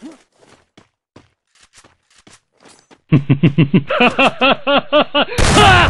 Ha ha ha ha ha ha!